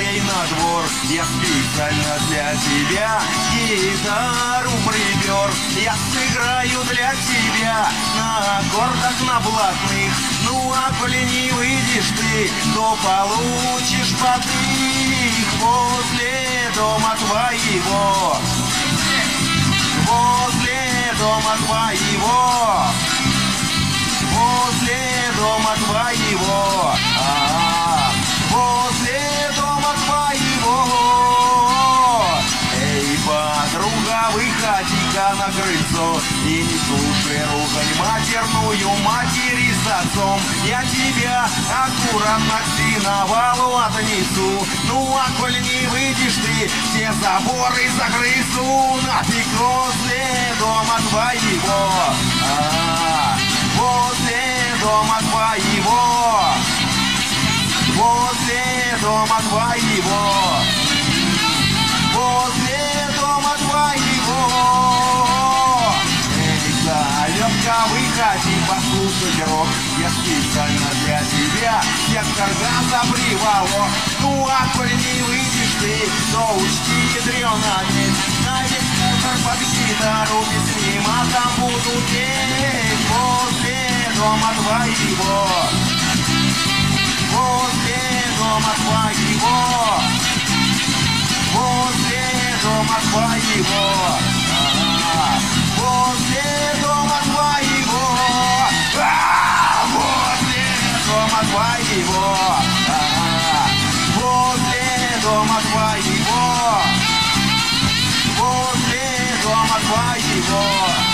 ей на двор. Я специально для тебя гитару припер Я сыграю для тебя на аккордах на блатных. Ну а коли не выйдешь ты, то получишь потых Возле дома твоего. Возле дома твоего. Возле дома твоего выходи-ка на крыльцо. И не слушай ругань матерную матери с отцом. Я тебя аккуратно к синовалу отнесу. Ну, а коль не выйдешь ты, все заборы загрызу Нафиг возле дома твоего. А, Возле дома твоего. Возле дома твоего выходи, послушай рок Я специально для тебя Сектор газа привало Ну, а коль не выйдешь ты То учти, ядрёна медь На весь мусор под гитару Без мимо там буду петь Возле дома твоего. Возле дома твоего. Возле дома твоего дома твоего а, Возле дома твоего Возле дома твоего